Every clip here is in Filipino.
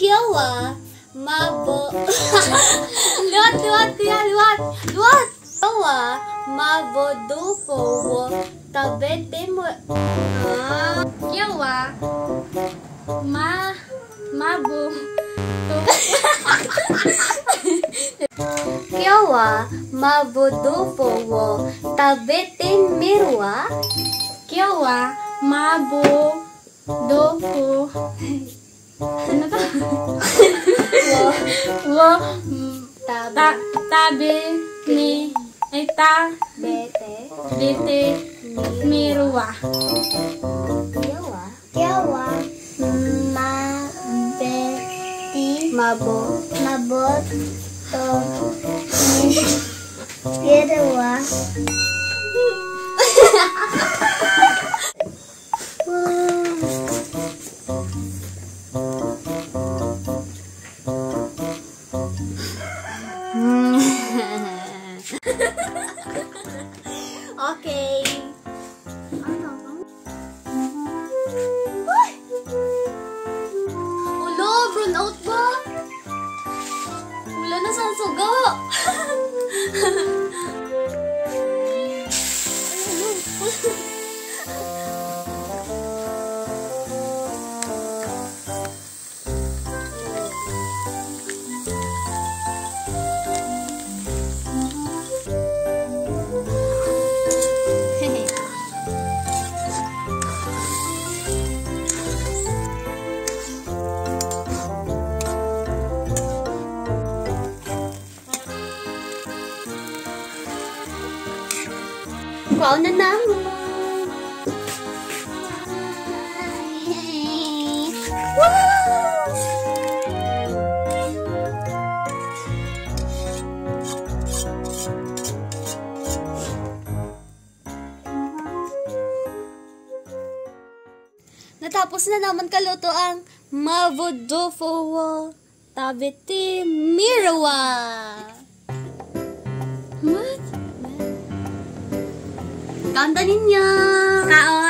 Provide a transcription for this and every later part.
Kiowa, mabo. Luat, luat, ya, luat, lá, Kiowa, mabo do povo. Talvez temo. Kiowa, ma, mabo. Kiowa, mabo povo. wo. Talvez temerwa. Kiowa, mabo povo. ano to? Wo, mm, ta, tabi, ni, ay ta, Bete, bete, mirwa. kiawa, Kiawa, mabeti, mabo... mabot, to, Okay. Wow na naman. Natapos na naman kaluto ang Mavodofo Tabiti Mirawa. Kanta ninyo! Kaon.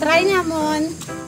Try niya, Mon.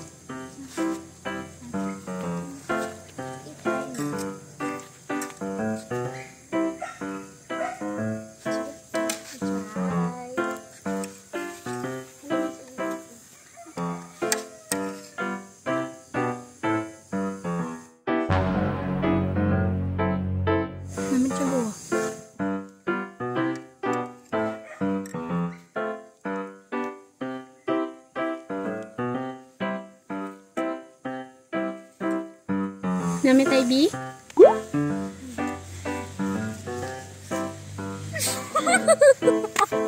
Namit ay bi?